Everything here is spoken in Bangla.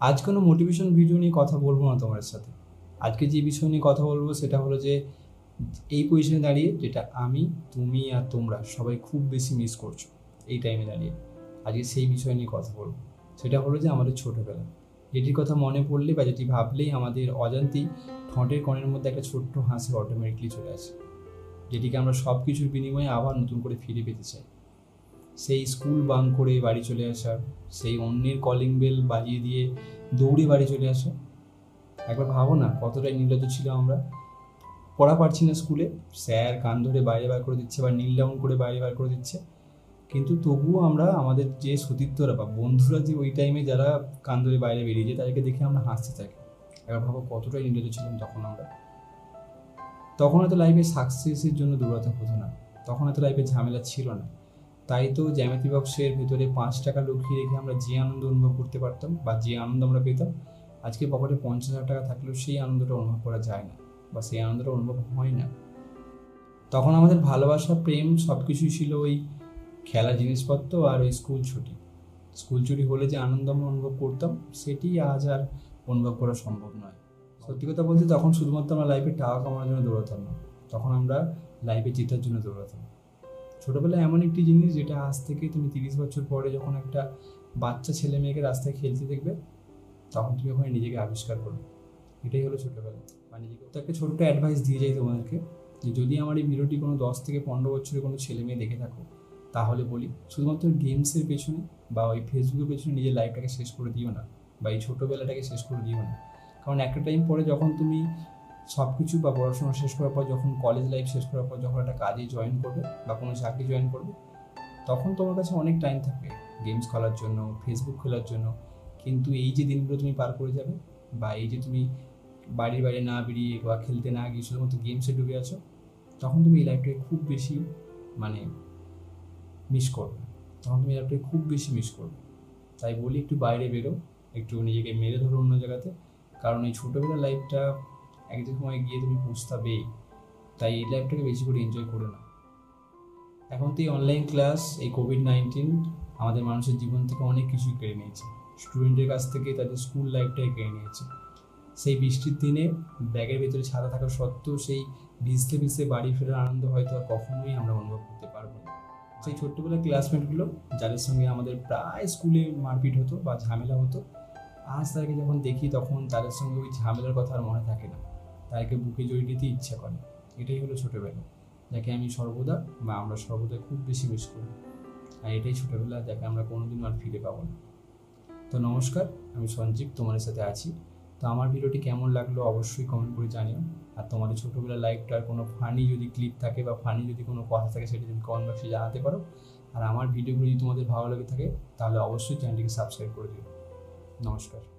আজ কোনো মোটিভেশন ভিডিও নিয়ে কথা বলব না তোমার সাথে। আজকে যে বিষয় নিয়ে কথা বলব সেটা হলো যে, এই পজিশনে দাঁড়িয়ে যেটা আমি, তুমি আর তোমরা সবাই খুব বেশি মিস করছ এই টাইমে দাঁড়িয়ে। আজকে সেই বিষয় নিয়ে কথা বলব। সেটা হলো যে আমাদের ছোটোবেলা। যেটির কথা মনে পড়লে বা যেটি ভাবলেই আমাদের অজান্তেই ঠোঁটের কণের মধ্যে একটা ছোট্ট হাসি অটোমেটিকলি চলে আসে। যেটিকে আমরা সব কিছুর বিনিময়ে আবার নতুন করে ফিরে পেতে চাই। সেই স্কুল বাং করে বাড়ি চলে আসা, সেই অন্যের কলিং বেল বাজিয়ে দিয়ে দৌড়ে বাড়ি চলে আসা। একবার ভাবো না, কতটাই নির্লজ্জ ছিল আমরা। পড়া পারছি না স্কুলে, স্যার কান ধরে বাইরে বার করে দিচ্ছে বা নীল ডাউন করে বাইরে বার করে দিচ্ছে। কিন্তু তবুও আমরা, আমাদের যে সতীর্থরা বা বন্ধুরা যে ওই টাইমে যারা কান ধরে বাইরে বেরিয়ে যায় তাদেরকে দেখে আমরা হাসতে থাকি। একবার ভাবো কতটাই নির্লজ্জ ছিলাম তখন আমরা। তখন হয়তো লাইফে সাকসেসের জন্য দৌড়াতে হতো না। তখন হয়তো লাইফে ঝামেলা ছিল না। তাই তো জ্যামিতি বক্সের ভিতরে পাঁচ টাকা লুকিয়ে রেখে আমরা যে আনন্দ অনুভব করতে পারতাম বা যে আনন্দ আমরা পেতাম, আজকে পকেটে পঞ্চাশ হাজার টাকা থাকলেও সেই আনন্দটা অনুভব করা যায় না বা সেই আনন্দটা অনুভব হয় না। তখন আমাদের ভালোবাসা, প্রেম সব কিছুই ছিল ওই খেলার জিনিসপত্র আর ওই স্কুল ছুটি। স্কুল ছুটি হলে যে আনন্দ আমরা অনুভব করতাম, সেটি আজ আর অনুভব করা সম্ভব নয়। সত্যি কথা বলতে তখন শুধুমাত্র আমরা লাইফে টাকা কামানোর জন্য দৌড়াতাম না, তখন আমরা লাইফে জেতার জন্য দৌড়াতাম। ছোটোবেলায় এমন একটি জিনিস যেটা আজ থেকে তুমি তিরিশ বছর পরে যখন একটা বাচ্চা ছেলে মেয়েকে রাস্তায় খেলতে দেখবে, তখন তুমি ওখানে নিজেকে আবিষ্কার করবে। এটাই হলো ছোটোবেলা। নিজেকে তো একটা ছোট্ট অ্যাডভাইস দিয়ে যাই তোমাদেরকে, যে যদি আমার এই ভিডিওটি কোনো দশ থেকে পনেরো বছরের কোনো ছেলে মেয়ে দেখে থাকো, তাহলে বলি, শুধুমাত্র গেমসের পেছনে বা ওই ফেসবুকের পেছনে নিজের লাইফটাকে শেষ করে দিও না, বা এই ছোটোবেলাটাকে শেষ করে দিও না। কারণ একটা টাইম পরে যখন তুমি সব কিছু বা পড়াশোনা শেষ করার পর যখন কলেজ লাইফ শেষ করার পর যখন একটা কাজে জয়েন করবে বা কোনো চাকরি জয়েন করবে, তখন তোমার কাছে অনেক টাইম থাকবে গেমস খেলার জন্য ফেসবুক খেলার জন্য। কিন্তু এই যে দিনগুলো তুমি পার করে যাবে বা এই যে তুমি বাড়ির বাইরে না বেরিয়ে বা খেলতে না গিয়ে শুধুমাত্র গেমসে ডুবে আছো, তখন তুমি এই লাইফটাকে খুব বেশি মানে মিস করবে। তখন তুমি এই লাইফটাকে খুব বেশি মিস করবে। তাই বলি একটু বাইরে বেরো, একটু নিজেকে মেরে ধরো অন্য জায়গাতে। কারণ এই ছোটোবেলার লাইফটা এক সময় গিয়ে তুমি পৌঁছাবেই তাই এই লাইফটাকে বেশি করে এনজয় করে না এখন তো এই অনলাইন ক্লাস এই কোভিড নাইন্টিন আমাদের মানুষের জীবন থেকে অনেক কিছুই কেড়ে নিয়েছে। স্টুডেন্টের কাছ থেকে তাদের স্কুল লাইফটাই কেড়ে নিয়েছে। সেই বৃষ্টির দিনে ব্যাগের ভেতরে ছাড়া থাকা সত্ত্বেও সেই ভিজতে ভিজতে বাড়ি ফেরার আনন্দ হয়তো আর কখনোই আমরা অনুভব করতে পারব না। সেই ছোট্টবেলার ক্লাসমেটগুলো যাদের সঙ্গে আমাদের প্রায় স্কুলে মারপিট হতো বা ঝামেলা হতো, আজ তাদেরকে যখন দেখি তখন তাদের সঙ্গে ওই ঝামেলার কথা আর মনে থাকে না। তাদেরকে বুকে জড়িয়ে দিতে ইচ্ছা করে। এটাই হলো ছোটোবেলা। যাকে আমি সর্বদা বা আমরা সর্বদা খুব বেশি মিস করি। আর এটাই ছোটোবেলা যাকে আমরা কোনোদিনও আর ফিরে পাবো না। তো নমস্কার, আমি সঞ্জীব, তোমাদের সাথে আছি। তো আমার ভিডিওটি কেমন লাগল অবশ্যই কমেন্ট করে জানিও। আর তোমাদের ছোটোবেলার লাইফটার কোনো ফানি যদি ক্লিপ থাকে বা ফানি যদি কোনো কথা থাকে সেটা তুমি কমেন্ট বক্সে জানাতে পারো। আর আমার ভিডিওগুলো যদি তোমাদের ভালো লাগে থাকে, তাহলে অবশ্যই চ্যানেলটিকে সাবস্ক্রাইব করে দিও। নমস্কার।